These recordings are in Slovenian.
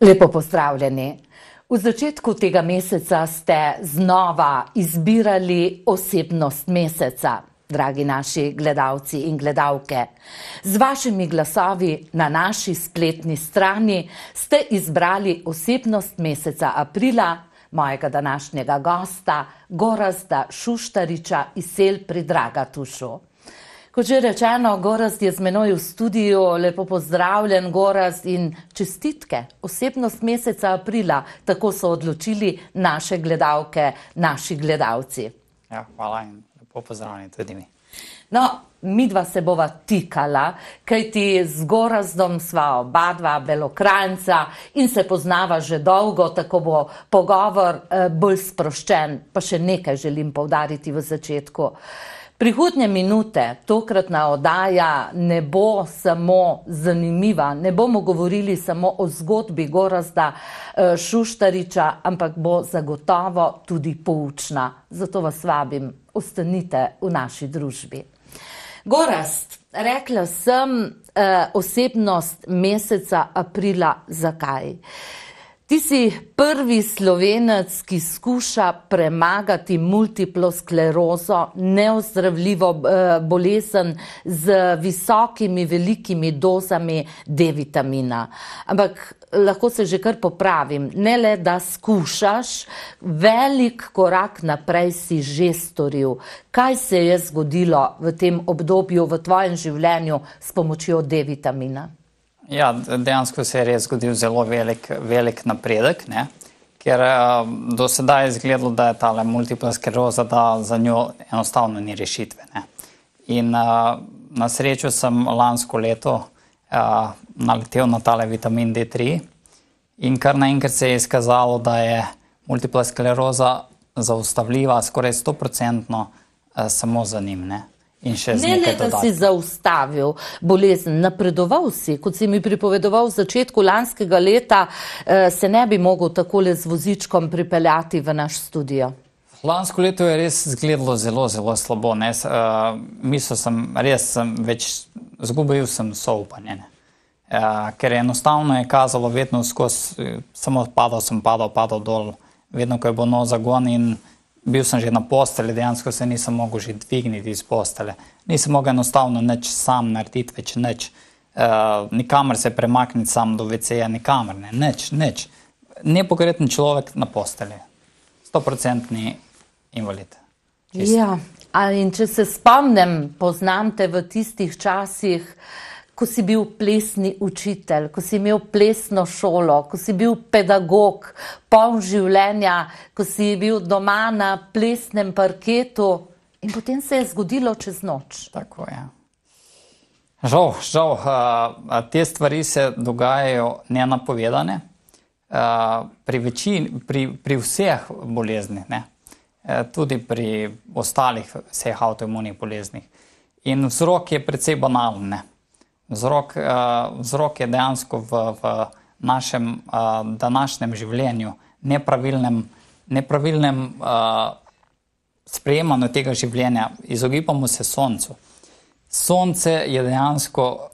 Lepo pozdravljeni. V začetku tega meseca ste znova izbirali osebnost meseca, dragi naši gledalci in gledalke. Z vašimi glasovi na naši spletni strani ste izbrali osebnost meseca aprila, mojega današnjega gosta, Gorazda Šuštariča iz Sel pri Dragatušu. Kot že rečeno, Gorazd je z menoj v studiu, lepo pozdravljen, Gorazd in čestitke. Osebnost meseca aprila, tako so odločili naše gledalke, naši gledalci. Ja, hvala in lepo pozdravljeni tudi mi. No, midva se bova tikala, kajti z Gorazdom sva oba dva belokranjca in se poznava že dolgo, tako bo pogovor eh, bolj sproščen. Pa še nekaj želim povdariti v začetku. Prihodnje minute, tokratna oddaja ne bo samo zanimiva, ne bomo govorili samo o zgodbi Gorazda eh, Šuštariča, ampak bo zagotovo tudi poučna. Zato vas vabim, ostanite v naši družbi. Gorazd, rekla sem eh, osebnost meseca aprila, zakaj? Ti si prvi slovenec, ki skuša premagati multiplo sklerozo, neozdravljivo eh, bolezen z visokimi, velikimi dozami D-vitamina. Ampak lahko se že kar popravim. Ne le, da skušaš, velik korak naprej si že storil. Kaj se je zgodilo v tem obdobju v tvojem življenju s pomočjo D-vitamina? Ja, dejansko se je res zgodil zelo velik, velik napredek, ne? ker uh, do sedaj je izgledalo, da je ta multipla skleroza, da za njo enostavno ni rešitve. Ne? In uh, na srečo sem lansko leto uh, naletel na tale vitamin D3 in kar naenkrat se je izkazalo, da je multipla skleroza zaustavljiva skoraj 100% uh, samo za njim. Ne? Ne le, da si zaustavil bolezen, napredoval si, kot si mi pripovedoval v začetku lanskega leta, eh, se ne bi mogel takole z vozičkom pripeljati v naš studio. Lansko leto je res izgledalo zelo, zelo slabo. Uh, mislil sem, res sem več zgubil sem soupanje. Uh, ker je enostavno je kazalo vedno skozi, samo padal sem, padal, padal dol, vedno ko je bilo no zagon in bil sem že na posteli, dejansko se nisem mogel že dvigniti iz postele. Nisem mogel enostavno nič sam narediti, več nič. Uh, nikamor se premakniti sam do WC-ja, nikamor, ne, nič, nič. Nepogreten človek na posteli. Stoprocentni invalid. Čist. Ja, in če se spomnim, poznam te v tistih časih, ko si bil plesni učitelj, ko si imel plesno šolo, ko si bil pedagog, pol življenja, ko si bil doma na plesnem parketu in potem se je zgodilo čez noč. Tako je. Žal, žal, te stvari se dogajajo nenapovedane pri, večini, pri, pri vseh boleznih, ne? E, tudi pri ostalih vseh avtoimunih boleznih. In vzrok je precej banalen. Vzrok, uh, vzrok je dejansko v, v našem uh, današnjem življenju, nepravilnem, nepravilnem uh, sprejemanju tega življenja. Izogibamo se soncu. Sonce je dejansko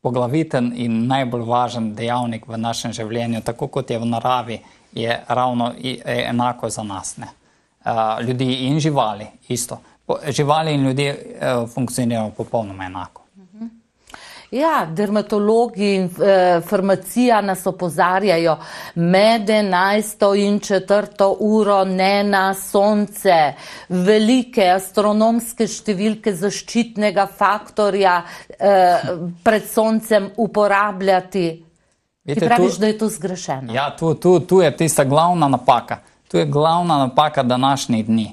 poglaviten in najbolj važen dejavnik v našem življenju, tako kot je v naravi, je ravno je enako za nas. Uh, ljudi in živali, isto. Živali in ljudje uh, funkcionirajo popolnoma enako. Ja, dermatologi in e, farmacija nas opozarjajo med 11 in 4 uro ne na sonce, velike astronomske številke zaščitnega faktorja e, pred soncem uporabljati. Vete, Ti praviš, tu, da je to zgrešeno. Ja, tu, tu, tu je tista glavna napaka. Tu je glavna napaka današnjih dni.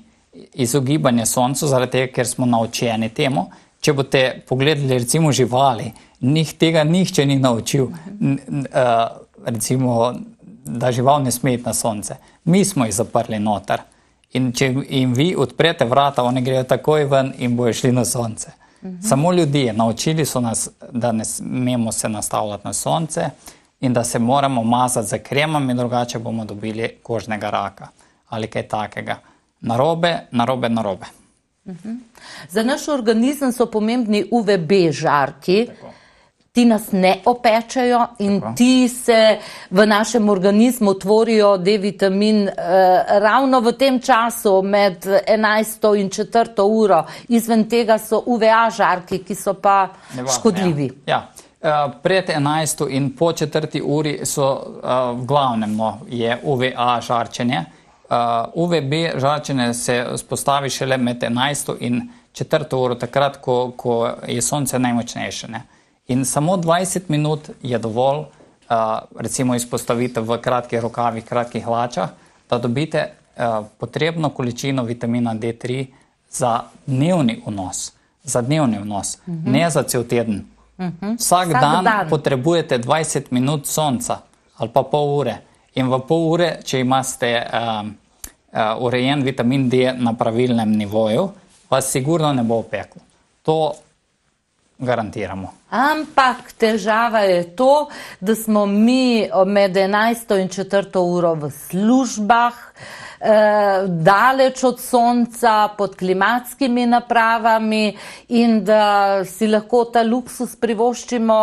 Izogibanje soncu, zaradi tega, ker smo naučeni temu. Če boste pogledali recimo živali, njih tega nihče ni naučil, N, uh, recimo, da žival ne sme iti na sonce. Mi smo jih zaprli noter. In če jim vi odprete vrata, oni grejo takoj ven in bojo šli na sonce. Uh -huh. Samo ljudje naučili so nas, da ne smemo se nastavljati na sonce in da se moramo mazati za kremami, drugače bomo dobili kožnega raka ali kaj takega. Narobe, narobe, narobe. Uh -huh. Za naš organizem so pomembni UVB žarki. Tako ti nas ne opečejo in Tako. ti se v našem organizmu tvorijo D-vitamin eh, ravno v tem času med 11. in 4. uro. Izven tega so UVA žarki, ki so pa Nevarne, škodljivi. Ja. Ja. Uh, pred 11. in po 4. uri so uh, v glavnem no, je UVA žarčenje. Uh, UVB žarčenje se spostavi šele med 11. in 4. uro, takrat, ko, ko je sonce najmočnejše. Ne. In samo 20 minut je dovolj, uh, recimo izpostavitev v kratkih rokavih, kratkih hlačah, da dobite uh, potrebno količino vitamina D3 za dnevni vnos. Za dnevni vnos, uh mhm. -huh. ne za cel teden. Uh mhm. -huh. Vsak, Vsak dan, dan potrebujete 20 minut sonca ali pa pol ure. In v pol ure, če imate um, uh, urejen vitamin D na pravilnem nivoju, vas sigurno ne bo opeklo. To garantiramo. Ampak težava je to, da smo mi med 11. in 4. uro v službah, eh, daleč od sonca, pod klimatskimi napravami in da si lahko ta luksus privoščimo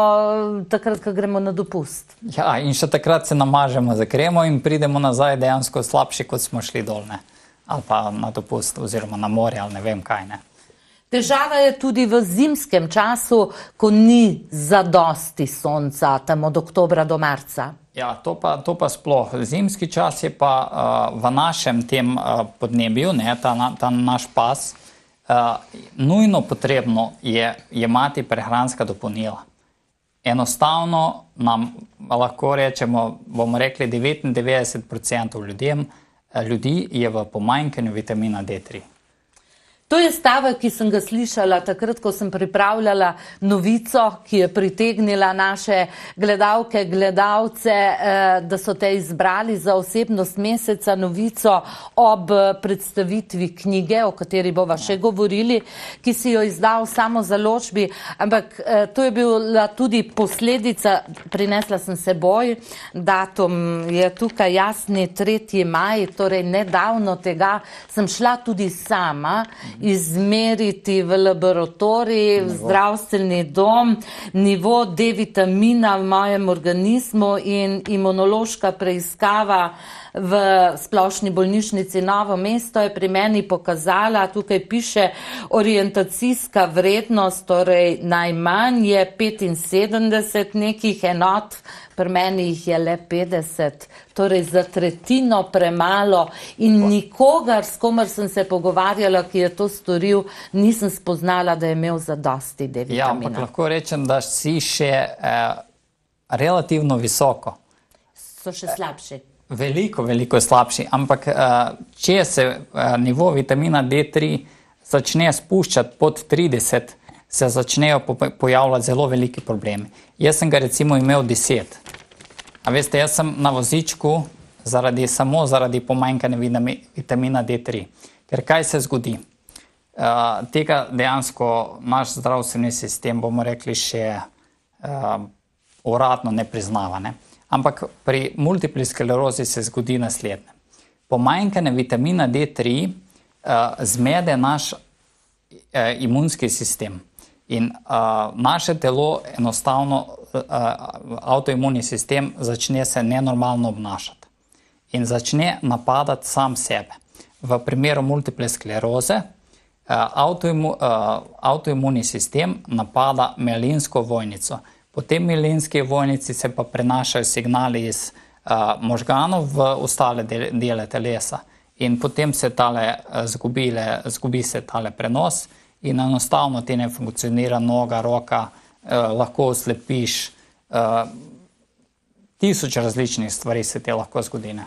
takrat, ko gremo na dopust. Ja, in še takrat se namažemo za kremo in pridemo nazaj dejansko slabši, kot smo šli dolne. Ali pa na dopust, oziroma na morje, ali ne vem kaj ne. Težava je tudi v zimskem času, ko ni zadosti sonca, tam od oktobra do marca. Ja, to pa, to pa sploh. Zimski čas je pa uh, v našem tem uh, podnebju, ne, ta, ta naš pas, uh, nujno potrebno je imati prehranska dopolnila. Enostavno nam lahko rečemo, bomo rekli, 99% ljudem, ljudi je v pomanjkanju vitamina D3. To je stavek, ki sem ga slišala takrat, ko sem pripravljala novico, ki je pritegnila naše gledalke, gledalce, eh, da so te izbrali za osebnost meseca novico ob predstavitvi knjige, o kateri bova še govorili, ki si jo izdal samo za ločbi, ampak eh, to je bila tudi posledica, prinesla sem seboj, datum je tukaj jasni 3. maj, torej nedavno tega sem šla tudi sama izmeriti v laboratoriji, v zdravstveni dom, nivo D vitamina v mojem organizmu in imunološka preiskava v splošni bolnišnici Novo mesto je pri meni pokazala, tukaj piše orientacijska vrednost, torej najmanj je 75 nekih enot, pri meni jih je le 50, torej za tretjino premalo in nikogar, s komer sem se pogovarjala, ki je to storil, nisem spoznala, da je imel za dosti D-vitamina. Ja, ampak lahko rečem, da si še eh, relativno visoko. So še slabši. Veliko, veliko slabši, ampak eh, če se eh, nivo vitamina D3 začne spuščati pod 30, se začnejo pojavljati zelo veliki problemi. Jaz sem ga recimo imel 10. A veste, jaz sem na vozičku zaradi, samo zaradi pomanjkanja vitamina D3. Ker kaj se zgodi? Uh, tega dejansko naš zdravstveni sistem, bomo rekli, še uh, uradno ne priznava. Ne? Ampak pri multipli sklerozi se zgodi naslednje. Pomanjkanje vitamina D3 uh, zmede naš uh, imunski sistem. In uh, naše telo enostavno, uh, avtoimunni sistem začne se nenormalno obnašati in začne napadati sam sebe. V primeru multiple skleroze uh, avtoimu, uh, avtoimunni sistem napada melinsko vojnico. Po tem melinski vojnici se pa prenašajo signali iz uh, možganov v ostale dele, dele telesa in potem se tale, uh, zgubile, zgubi se tale prenos in enostavno ti ne funkcionira noga, roka, eh, lahko oslepiš. Eh, tisoč različnih stvari se ti lahko zgodi. Ne?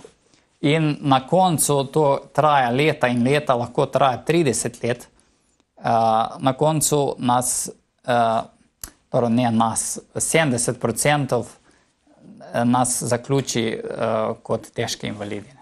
In na koncu to traja leta in leta, lahko traja 30 let. Uh, na koncu nas, uh, torej ne nas, 70% nas zaključi uh, kot težki invalidi.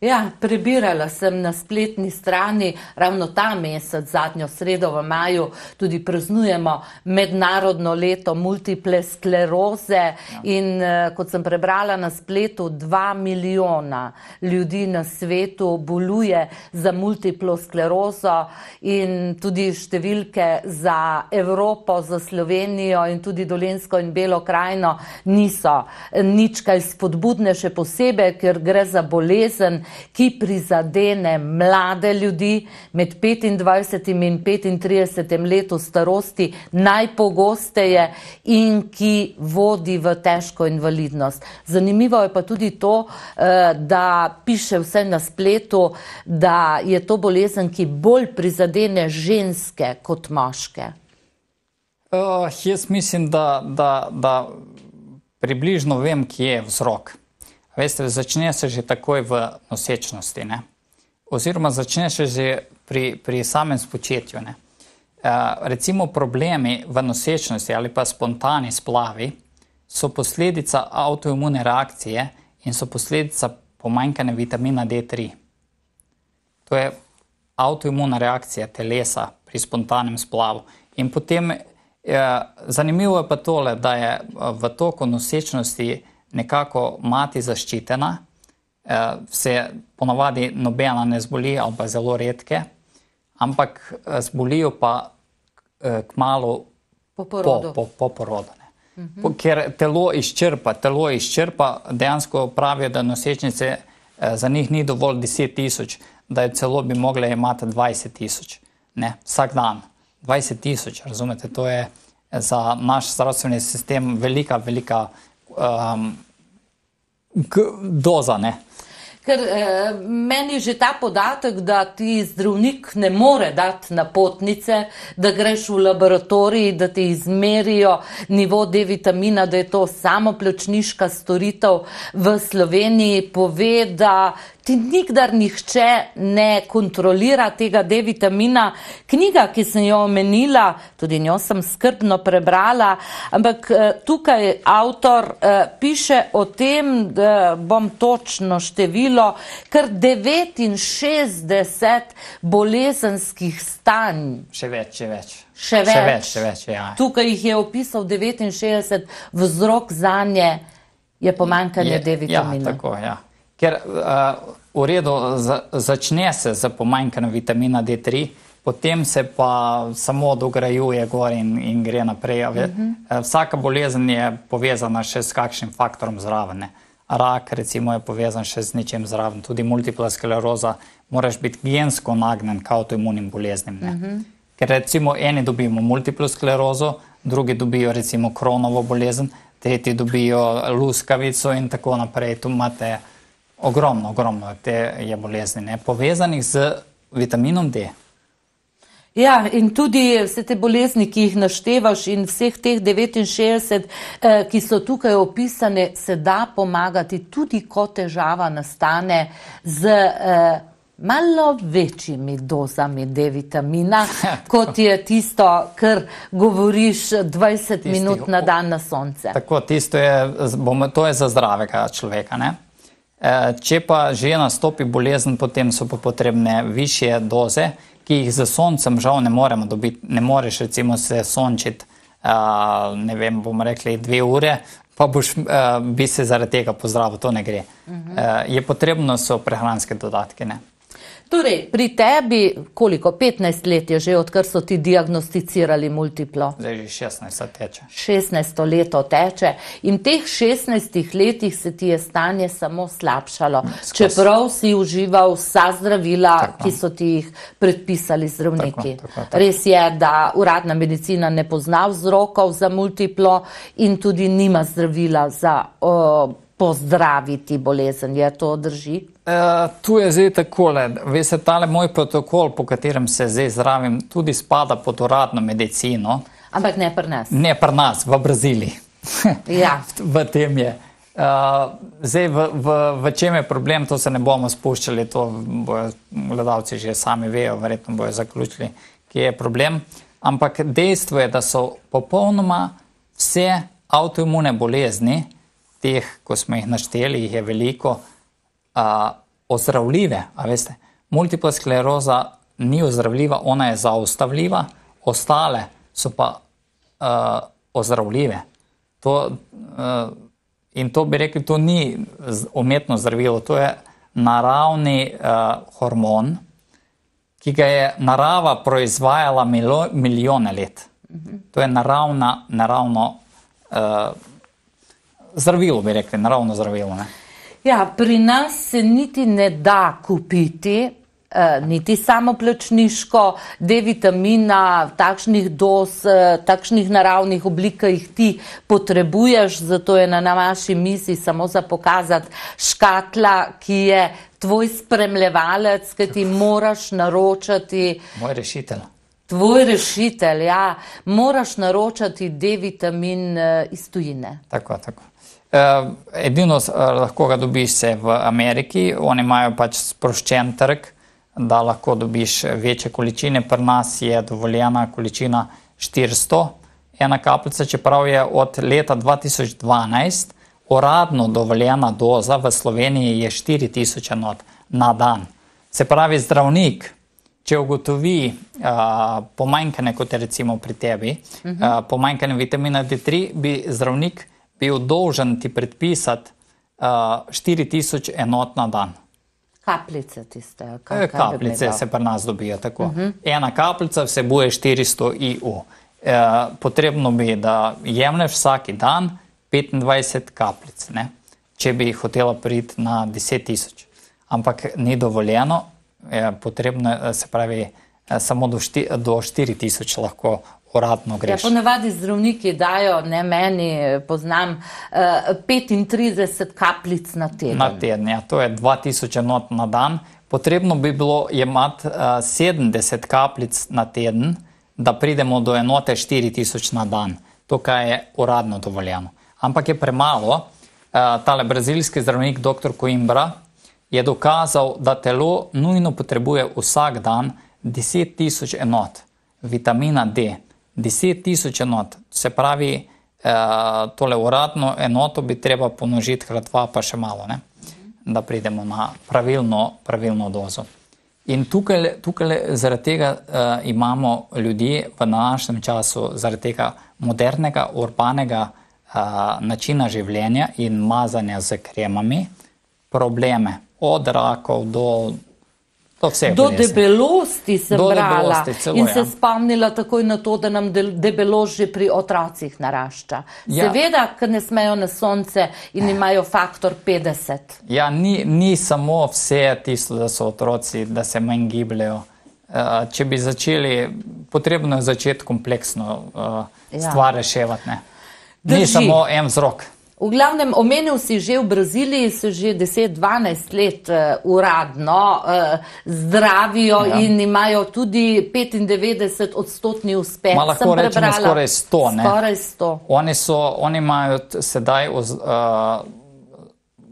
Ja, prebirala sem na spletni strani, ravno ta mesec, zadnjo sredo v maju, tudi praznujemo mednarodno leto multiple skleroze. Ja. In uh, kot sem prebrala na spletu, dva milijona ljudi na svetu boluje za multiplo sklerozo in tudi številke za Evropo, za Slovenijo in tudi Dolensko in Belo krajino niso nič kaj spodbudne, še posebej, ker gre za bolezen ki prizadene mlade ljudi med 25 in 35 letom starosti najpogosteje in ki vodi v težko invalidnost. Zanimivo je pa tudi to, eh, da piše vse na spletu, da je to bolezen, ki bolj prizadene ženske kot moške. Uh, jaz mislim, da, da, da približno vem, kje je vzrok. Veste, začne se že takoj v nosečnosti, ne? oziroma začne se že pri, pri samem spočetju. Ne? Uh, recimo problemi v nosečnosti ali pa spontani splavi so posledica avtoimune reakcije in so posledica pomanjkanja vitamina D3. To je avtoimuna reakcija telesa pri spontanem splavu. In potem uh, zanimivo je pa tole, da je v toku nosečnosti nekako mati zaščitena, eh, se ponavadi nobena ne zboli ali pa zelo redke, ampak eh, zbolijo pa eh, k malu po porodu. Po, po, po porodu uh mhm. -huh. Ker telo izčrpa, telo izčrpa, dejansko pravijo, da nosečnice za njih ni dovolj 10 tisoč, da je celo bi mogle imati 20 tisoč, ne, vsak dan. 20 tisoč, razumete, to je za naš zdravstveni sistem velika, velika um, doza. Ne? Ker eh, meni že ta podatek, da ti zdravnik ne more dati napotnice, da greš v laboratorij, da ti izmerijo nivo D vitamina, da je to samo plačniška storitev v Sloveniji, pove, da ti nikdar nihče ne kontrolira tega D vitamina. Knjiga, ki sem jo omenila, tudi njo sem skrbno prebrala, ampak eh, tukaj avtor eh, piše o tem, da bom točno število, kar 69 bolezenskih stanj. Še več, še več. Še več, še več, še več ja. Tukaj jih je opisal 69, vzrok za nje je pomankanje D vitamina. Ja, tako, ja. Ker uh, v redu za, začne se z pomanjkanjem vitamina D3, potem se pa samo dograjuje gor in, in gre naprej. Uh -huh. Vsaka bolezen je povezana še s kakšnim faktorom zraven. Rak, recimo, je povezan še z nečim zraven. Tudi multipla skleroza, moraš biti gensko nagnen k avtoimunim boleznim. Uh -huh. Ker recimo eni dobimo multiplo sklerozo, drugi dobijo recimo kronovo bolezen, tretji dobijo luskavico in tako naprej. Tu imate ogromno, ogromno te je bolezni, ne, povezanih z vitaminom D. Ja, in tudi vse te bolezni, ki jih naštevaš in vseh teh 69, eh, ki so tukaj opisane, se da pomagati tudi, ko težava nastane z eh, malo večjimi dozami D vitamina, kot je tisto, kar govoriš 20 tisti, minut na dan na sonce. Tako, tisto je, bomo, to je za zdravega človeka, ne? Eh, če pa že nastopi bolezen, potem so pa potrebne više doze, ki jih za soncem žal ne moremo dobiti. Ne moreš recimo se sončiti, eh, ne vem, bomo rekli dve ure, pa boš, eh, bi se zaradi tega pozdravil, to ne gre. Uh mhm. -huh. Je potrebno so prehranske dodatke, ne? Torej, pri tebi, koliko 15 let je že, odkar so ti diagnosticirali multiplo? Zdaj že 16 let teče. 16 let teče in v teh 16 letih se ti je stanje samo slabšalo, Skos. čeprav si užival vsa zdravila, tako. ki so ti jih predpisali zdravniki. Tako, tako, tako. Res je, da uradna medicina ne pozna vzrokov za multiplo in tudi nima zdravila za. Uh, pozdraviti bolezen. Je to drži? Uh, tu je zdaj takole. Veste, tale moj protokol, po katerem se zdaj zdravim, tudi spada pod uradno medicino. Ampak ne pri nas. Ne pri nas, v Braziliji. ja. v tem je. Uh, zdaj, v, v, v čem je problem, to se ne bomo spuščali, to bojo gledalci že sami vejo, verjetno bojo zaključili, kje je problem. Ampak dejstvo je, da so popolnoma vse avtoimune bolezni, teh, ko smo jih našteli, jih je veliko, a, ozdravljive. A veste, multipla skleroza ni ozdravljiva, ona je zaustavljiva, ostale so pa uh, ozdravljive. To, uh, in to bi rekli, to ni umetno zdravilo, to je naravni uh, hormon, ki ga je narava proizvajala milo, milijone let. To je naravna, naravno uh, zdravilo, bi rekli, naravno zdravilo. Ne? Ja, pri nas se niti ne da kupiti, eh, niti samoplačniško, D vitamina, takšnih dos, eh, takšnih naravnih oblik, ki jih ti potrebuješ, zato je na naši misiji samo za pokazati škatla, ki je tvoj spremljevalec, ki ti moraš naročati. Moj rešitelj. Tvoj rešitelj, ja, moraš naročati D vitamin iz tujine. Tako, tako. Uh, edino uh, lahko ga dobiš v Ameriki, oni imajo pač sproščen trg, da lahko dobiš večje količine. Pri nas je dovoljena količina 400, ena kapljica, čeprav je od leta 2012 uradno dovoljena doza v Sloveniji je 4000 enot na dan. Se pravi, zdravnik, če ugotovi uh, pomanjkanje, kot je recimo pri tebi, uh -huh. uh, pomanjkanje vitamina D3, bi zdravnik bil dolžen ti predpisati uh, 4000 enot na dan. Kapljice tiste. Kaj, kaj kapljice se pri nas dobijo tako. Uh -huh. Ena kapljica vsebuje 400 IU. Uh, potrebno bi, da jemlješ vsak dan 25 kapljic, ne? če bi hotela priti na 10 tisoč. Ampak ni dovoljeno, je potrebno se pravi samo do 4 tisoč lahko uradno Ja, greš. ponavadi zdravniki dajo, ne meni, poznam, uh, 35 kapljic na teden. Na teden, ja, to je 2000 enot na dan. Potrebno bi bilo imeti uh, 70 kapljic na teden, da pridemo do enote 4000 na dan. To, kar je uradno dovoljeno. Ampak je premalo. Uh, tale brazilski zdravnik, dr. Coimbra, je dokazal, da telo nujno potrebuje vsak dan 10 tisoč enot vitamina D. 10 tisoč enot, se pravi, eh, tole uradno enoto bi treba pomnožiti krat dva, pa še malo, ne? da pridemo na pravilno, pravilno dozo. In tukaj, tukaj zaradi tega uh, imamo ljudi v današnjem času, zaradi tega modernega, urbanega uh, načina življenja in mazanja z kremami, probleme od rakov do Do, debelosti sem do brala debelosti, celo, in se ja. spomnila takoj na to, da nam de debelost že pri otrocih narašča. Ja. Seveda, ker ne smejo na sonce in imajo faktor 50. Ja, ni, ni samo vse tisto, da so otroci, da se manj gibljajo. Uh, če bi začeli, potrebno je začeti kompleksno uh, Ja. stvar reševati. ne. Ni samo en vzrok. V glavnem, omenil si že v Braziliji, se že 10-12 let uh, uradno uh, zdravijo Ja. in imajo tudi 95 odstotni uspeh. Ma lahko Sem rečemo prebrala. skoraj 100, ne? Skoraj 100. Oni, so, oni imajo sedaj oz, uh,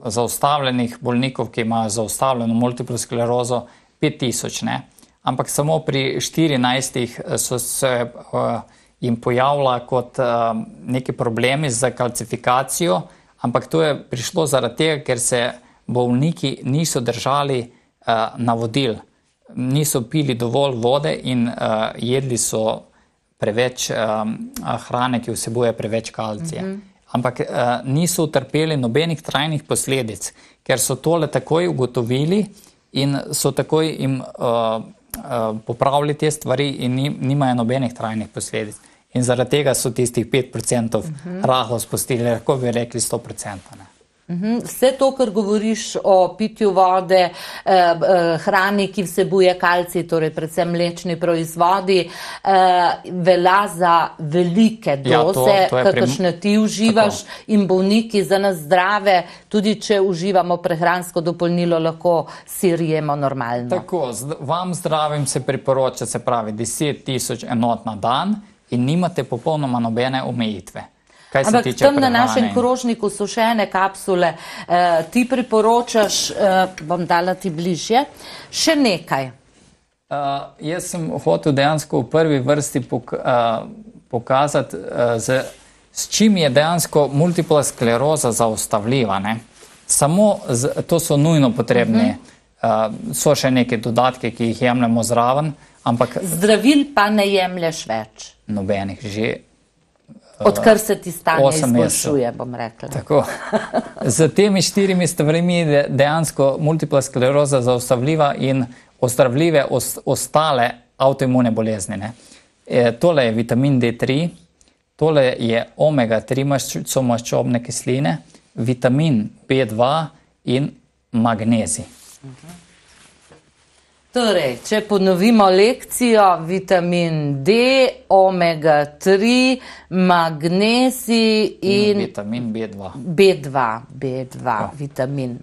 zaustavljenih bolnikov, ki imajo zaustavljeno multiplo sklerozo, 5000, ne? ampak samo pri 14 so se uh, jim pojavila kot uh, neki problemi z kalcifikacijo, ampak to je prišlo zaradi tega, ker se bolniki niso držali uh, navodil, niso pili dovolj vode in uh, jedli so preveč um, hrane, ki vsebuje preveč kalcija. Mm -hmm. Ampak uh, niso utrpeli nobenih trajnih posledic, ker so tole takoj ugotovili in so takoj jim uh, uh, popravili te stvari in ni, nimajo nobenih trajnih posledic. In zaradi tega so tistih 5% mm -hmm. rahlo spustili, lahko bi rekli 100%. Ne. Mhm. Vse to, kar govoriš o pitju vode, eh, eh, hrani, ki vsebuje kalcij, torej predvsem mlečni proizvodi, eh, velja za velike Ja, doze, prim- kakršne ti uživaš Tako. in bolniki za nas zdrave, tudi če uživamo prehransko dopolnilo, lahko sirjemo normalno. Tako, vam zdravim se priporoča, se pravi 10 tisoč enot na dan in nimate popolnoma nobene omejitve. Kaj se Ampak tiče tam na našem krožniku so še ene kapsule, eh, ti priporočaš, eh, bom dala ti bližje, še nekaj. Uh, jaz sem hotel dejansko v prvi vrsti pok, uh, pokazati, uh, z, s čim je dejansko multipla skleroza zaustavljiva. Ne? Samo z, to so nujno potrebni uh -huh. Uh, so še neke dodatke, ki jih jemljemo zraven, ampak Zdravil pa ne jemlješ več. nobenih že. Odkar se ti stanje izboljšuje, bom rekla. Tako. Z temi štirimi stvarmi je dejansko multipla skleroza zaustavljiva in ozdravljive os, ostale avtoimune bolezni. Ne. E, tole je vitamin D3, tole je omega-3 mašč, maščobne kisline, vitamin B2 in magnezij. Torej, če ponovimo lekcijo, vitamin D, omega-3, magnezij In in vitamin B2. B2, B2, vitamin.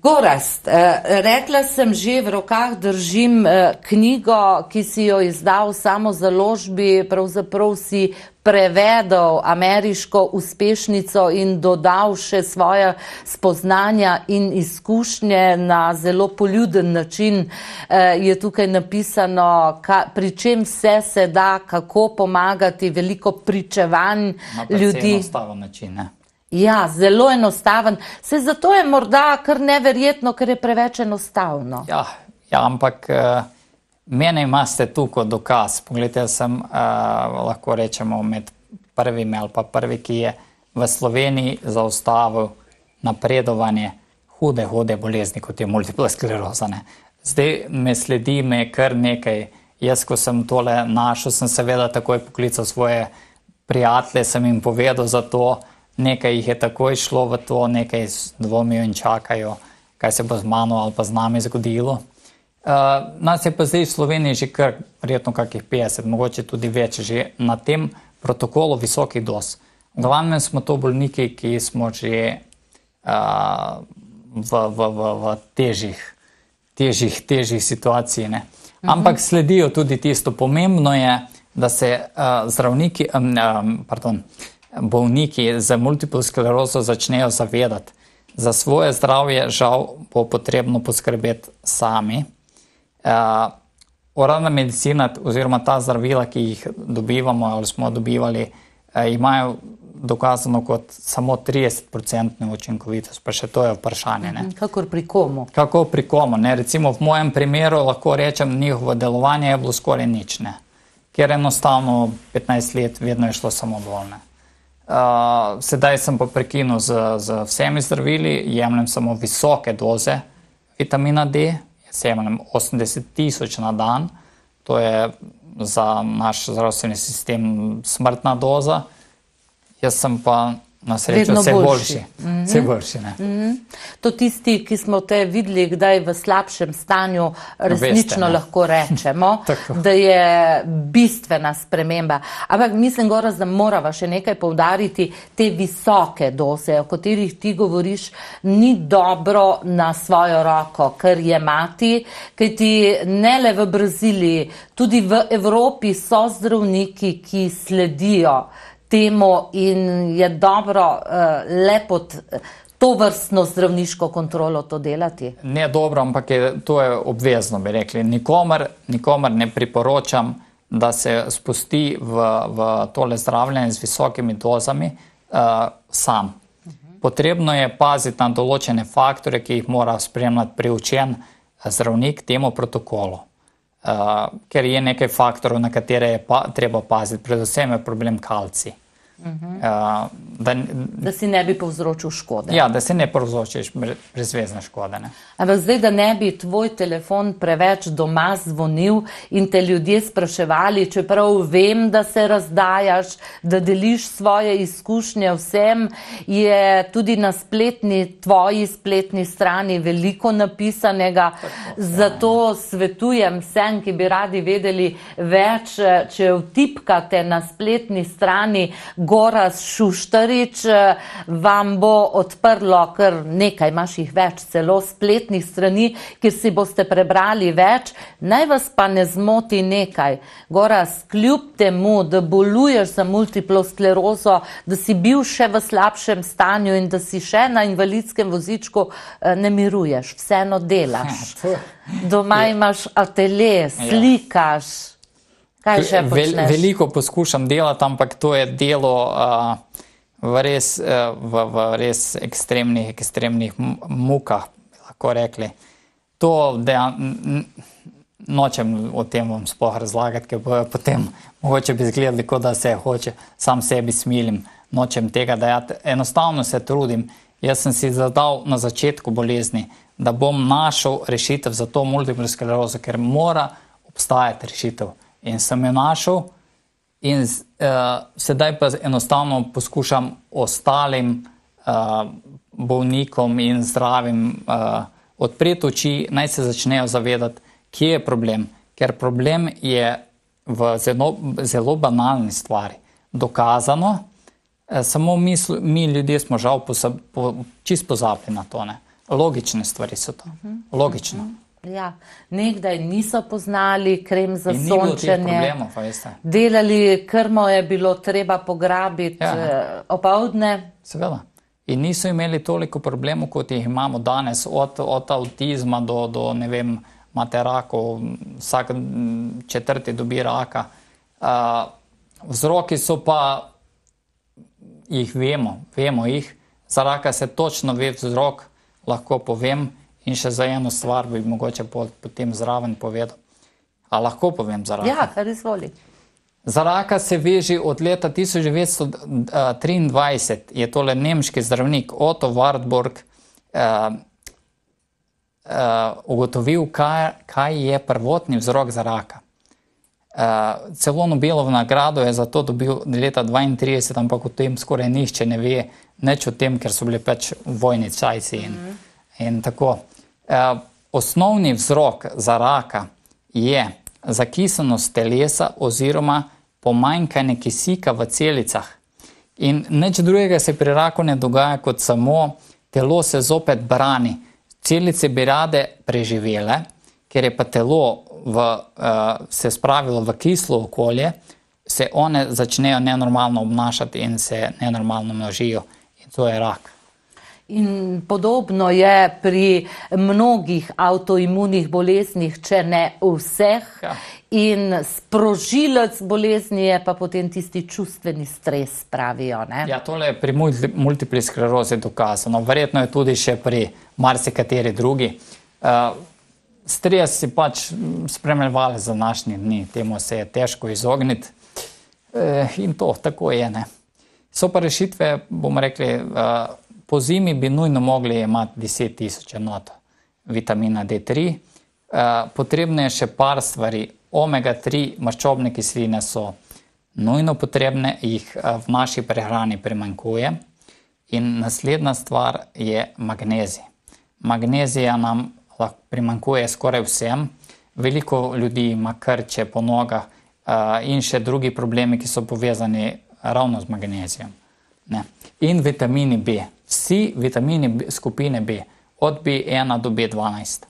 Gorast, eh, rekla sem že, v rokah držim eh, knjigo, ki si jo izdal samo založbi, pravzaprav si prevedel ameriško uspešnico in dodal še svoje spoznanja in izkušnje na zelo poljuden način. Eh, Je tukaj napisano, ka, pri čem vse se da, kako pomagati, veliko pričevanj precej ljudi. enostaven način. Ne. Ja, zelo enostaven. Se zato je morda kar neverjetno, ker je preveč enostavno. Ja, ja, ampak uh, mene imate tu kot dokaz. Poglejte, jaz sem uh, lahko rečemo med prvimi ali pa prvi, ki je v Sloveniji zaustavil napredovanje hude, hude bolezni, kot je multipla skleroza. Ne. Zdaj me sledi me kar nekaj. Jaz, ko sem tole našel, sem seveda takoj poklical svoje prijatelje, sem jim povedal za to, nekaj jih je takoj šlo v to, nekaj dvomijo in čakajo, kaj se bo z mano ali pa z nami zgodilo. Uh, nas je pa zdaj v Sloveniji že kar, verjetno, kakih 50, mogoče tudi več, že na tem protokolu visokih doz. V glavnem smo to bolniki, ki smo že uh, v, v, v, v težjih, težjih, težjih situacijah. ne. Ampak sledijo tudi tisto. Pomembno je, da se uh, zdravniki, um, um, pardon, bolniki z multiplo sklerozo začnejo zavedati. Za svoje zdravje žal bo potrebno poskrbeti sami. Uh, Uradna medicina oziroma ta zdravila, ki jih dobivamo ali smo dobivali, eh, imajo dokazano kot samo 30% učinkovitost, pa še to je vprašanje. Ne? Kakor pri komu. Kako pri komu? Ne? Recimo v mojem primeru lahko rečem, njihovo delovanje je bilo skoraj nič, ne? ker enostavno 15 let vedno je šlo samo bolne. Uh, sedaj sem pa prekinil z, z vsemi zdravili, jemljem samo visoke doze vitamina D, jemljem 80 tisoč na dan, to je za naš zdravstveni sistem smrtna doza. Jaz sem pa na srečo vse boljši. boljši. Mm -hmm. Vse boljši ne? To tisti, ki smo te videli kdaj v slabšem stanju, resnično ne. lahko rečemo, da je bistvena sprememba. Ampak mislim, Goraz, da morava še nekaj povdariti, te visoke doze, o katerih ti govoriš, ni dobro na svojo roko, ker je mati, kajti ne le v Braziliji, tudi v Evropi so zdravniki, ki sledijo temu in je dobro uh, le pod eh, to vrstno zdravniško kontrolo to delati. Ne dobro, ampak je, to je obvezno, bi rekli. Nikomer, nikomer ne priporočam, da se spusti v, v tole zdravljenje z visokimi dozami uh, sam. Potrebno je paziti na določene faktore, ki jih mora spremljati priučen zdravnik temu protokolu. Uh, ker je nekaj faktorov, na katere je pa, treba paziti, predvsem je problem kalci. Uh, da, Da si ne bi povzročil škode. ja, da se ne povzročiš bre- brezvezne škode. Ne? Ampak zdaj, da ne bi tvoj telefon preveč doma zvonil in te ljudje spraševali, čeprav vem, da se razdajaš, da deliš svoje izkušnje vsem, je tudi na spletni, tvoji spletni strani veliko napisanega. Zato svetujem vsem, ki bi radi vedeli več, če vtipkate na spletni strani Goraz Šuštarič, vam bo odprlo kar nekaj, imaš jih več, celo spletnih strani, kjer si boste prebrali več. Naj vas pa ne zmoti nekaj. Goraz, kljub temu, da boluješ za multiplo sklerozo, da si bil še v slabšem stanju in da si še na invalidskem vozičku, eh, ne miruješ, vseeno delaš. Doma imaš atelje, slikaš. Kaj še Vel, počneš? veliko poskušam delati, ampak to je delo uh, v, res, uh, v, v res ekstremnih, ekstremnih mukah, lahko rekli. to dejan, nočem o tem vam sploh razlagati, ker bojo potem mogoče bi izgledali, kot da se hoče, sam sebi smilim, nočem tega dajati. Enostavno se trudim. Jaz sem si zadal na začetku bolezni, da bom našel rešitev za to multiplo sklerozo, ker mora obstajati rešitev. In sem jo našel, in uh, sedaj pa enostavno poskušam ostalim uh, bolnikom in zdravim uh, odpreti oči, naj se začnejo zavedati, kje je problem. Ker problem je v zelo, zelo banalni stvari. Dokazano, uh, samo mi, mi ljudje smo žal po, po, čist pozabili na to. Ne? Logične stvari so to. Logično. Ja, nekdaj niso poznali krem za In ni sončenje. Delali krmo je bilo treba pograbiti Ja. ja. opovdne. Seveda. In niso imeli toliko problemov, kot jih imamo danes, od, od avtizma do, do ne vem, imate rakov, vsak četrti dobi raka. Uh, vzroki so pa, jih vemo, vemo jih, za raka se točno ve vzrok, lahko povem, in še za eno stvar bi mogoče po- potem zraven povedal. A lahko povem za raka? Ja, kar izvoli. Za raka se veže od leta 1923, je tole nemški zdravnik Otto Wartburg uh, uh, ugotovil, kaj, kaj je prvotni vzrok za raka. Uh, celo Nobelovo nagrado je za to dobil leta 32, ampak o tem skoraj nišče ne ve, neč o tem, ker so bili pač vojni časi in, mm -hmm. in tako. Uh, osnovni vzrok za raka je zakisenost telesa oziroma pomanjkanje kisika v celicah. In nič drugega se pri raku ne dogaja, kot samo telo se zopet brani. Celice bi rade preživele, ker je pa telo v, uh, se spravilo v kislo okolje, se one začnejo nenormalno obnašati in se nenormalno množijo. In to je rak. In podobno je pri mnogih avtoimunih boleznih, če ne vseh. Ja. In sprožilec bolezni je pa potem tisti čustveni stres, pravijo. Ne? Ja, tole je pri multi- multipli sklerozi dokazano. Verjetno je tudi še pri marsikateri drugi. Uh, stres si pač spremljali za današnji dni, temu se je težko izogniti. Uh, in to tako je. Ne. So pa rešitve, bomo rekli, uh, po zimi bi nujno mogli imeti 10 tisoč enot vitamina D3. Uh, potrebno je še par stvari. Omega-3 maščobne kisline so nujno potrebne, jih eh, v naši prehrani primanjkuje. In naslednja stvar je magnezij. Magnezija nam primanjkuje skoraj vsem. Veliko ljudi ima krče po nogah uh, in še drugi problemi, ki so povezani ravno z magnezijem. Ne. In vitamini B. Vsi vitamini skupine B, od B1 do B12.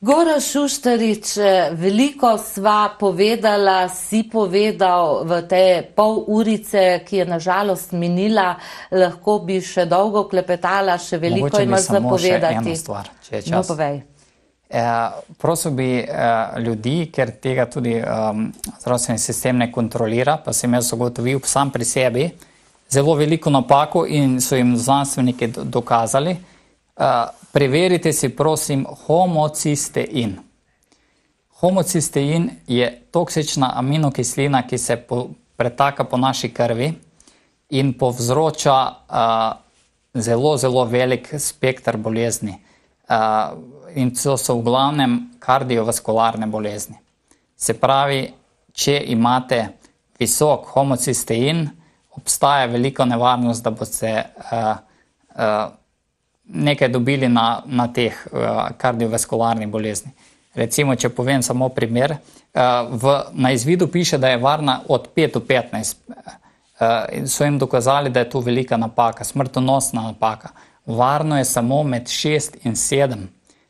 Gora Šušterič, veliko sva povedala, si povedal v te pol urice, ki je nažalost minila, lahko bi še dolgo klepetala, še veliko Mogoče bi imaš samo še zapovedati. eno stvar, če je No, čas. povej. Eh, prosil bi eh, ljudi, ker tega tudi um, zdravstveni sistem ne kontrolira, pa sem jaz ugotovil sam pri sebi zelo veliko napako in so jim znanstveniki do- dokazali. Uh, preverite si, prosim, homocistein. Homocistein je toksična aminokislina, ki se po, pretaka po naši krvi in povzroča uh, zelo, zelo velik spektr bolezni. Uh, in to so v glavnem kardiovaskularne bolezni. Se pravi, če imate visok homocistein, obstaja velika nevarnost, da boste uh, uh, nekaj dobili na, na teh uh, kardiovaskularnih bolezni. Recimo, če povem samo primer, uh, v, na izvidu piše, da je varna od 5 do 15. Uh, in so jim dokazali, da je to velika napaka, smrtonosna napaka. Varno je samo med 6 in 7.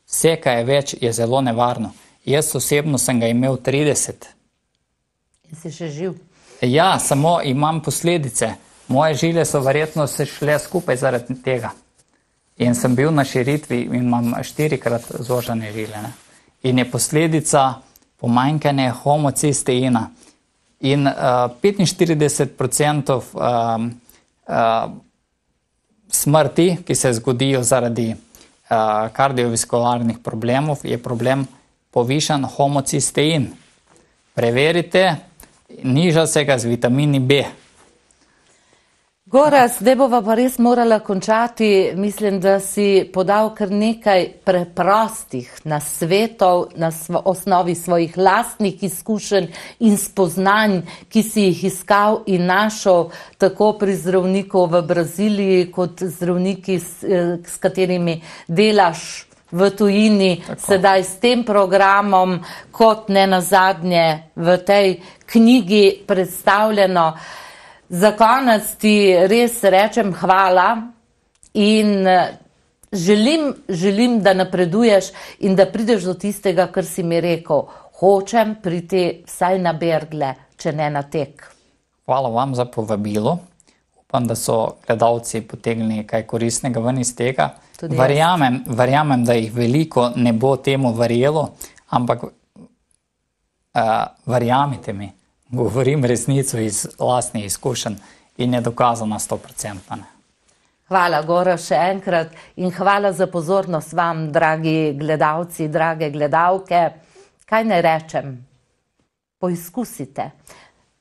Vse, kar je več, je zelo nevarno. Jaz osebno sem ga imel 30. In si še živ. Ja, samo imam posledice. Moje žile so verjetno se šle skupaj zaradi tega. In sem bil na širitvi in imam štirikrat zožene žile. Ne? In je posledica pomanjkanja homocisteina. In uh, 45% um, uh, smrti, ki se zgodijo zaradi uh, kardiovaskularnih problemov je problem povišan homocistein. Preverite, niža se ga z vitamini B. Gora, zdaj bova pa res morala končati. Mislim, da si podal kar nekaj preprostih nasvetov na svo, osnovi svojih lastnih izkušenj in spoznanj, ki si jih iskal in našel tako pri zdravniku v Braziliji, kot zdravniki, s, eh, s katerimi delaš v tujini, tako. sedaj s tem programom, kot ne nazadnje v tej knjigi predstavljeno. Za konec ti res rečem hvala in eh, želim, želim, da napreduješ in da prideš do tistega, kar si mi rekel. Hočem priti vsaj na Bergle, če ne na tek. Hvala vam za povabilo. Upam, da so gledalci potegnili kaj koristnega ven iz tega. Verjamem, verjamem, da jih veliko ne bo temu verjelo, ampak uh, verjamite mi, govorim resnico iz vlastnih izkušenj in je dokazana 100%. Hvala, Gora, še enkrat in hvala za pozornost vam, dragi gledalci, drage gledalke. Kaj ne rečem? Poizkusite.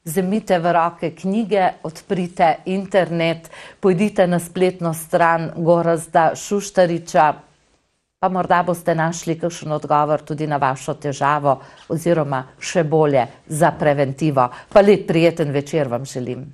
Zemite v roke knjige, odprite internet, pojdite na spletno stran Gorazda Šuštariča, pa morda boste našli kakšen odgovor tudi na vašo težavo oziroma še bolje za preventivo. Pa lep prijeten večer vam želim.